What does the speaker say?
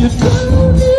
you're.